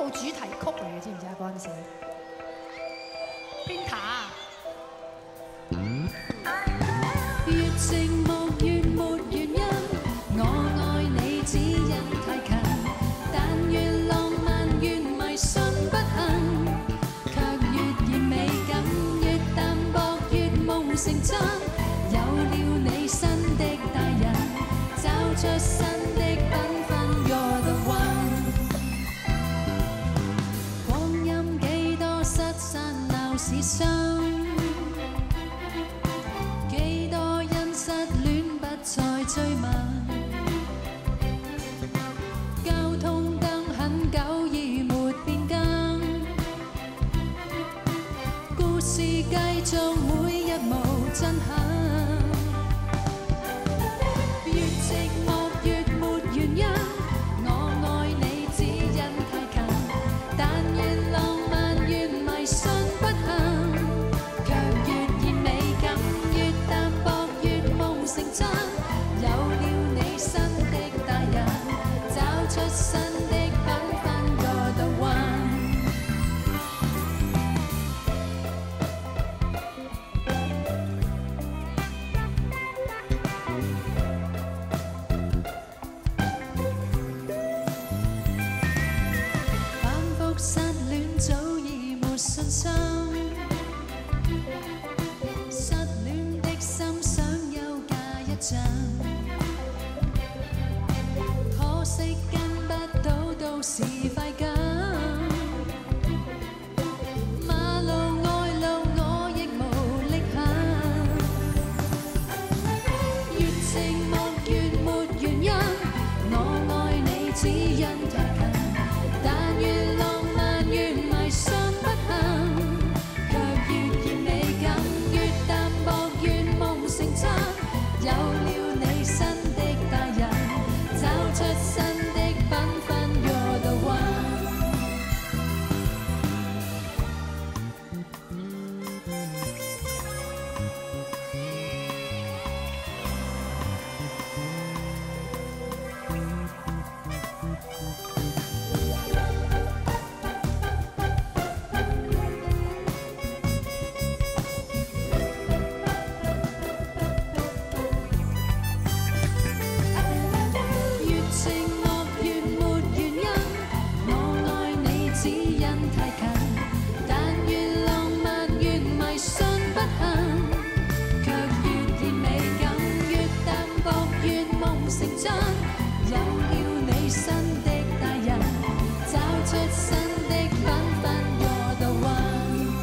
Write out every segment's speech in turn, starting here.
告主題曲嚟嘅，知唔知啊？嗰陣時邊塔？越寂寞越沒原因，我愛你只因太近，但越浪漫越迷信不幸，卻越嫌美感越淡薄越夢成真，有了你新的大人，找出新是心。幾多因失戀不再追問，交通燈很久已沒變更，故事繼續每日無震撼。出新的品，返个度温。反复失恋早已没信心，失恋的心想休假一阵。因只因太近，但越浪漫越迷信不幸，却越嫌美感越淡薄越梦成真，有了你新的大人，找出新的繽紛，You're the one。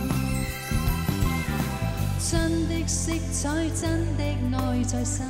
真的色彩，真的爱在心。